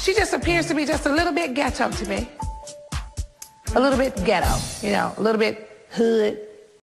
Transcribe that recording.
She just appears to be just a little bit ghetto to me. A little bit ghetto, you know, a little bit hood,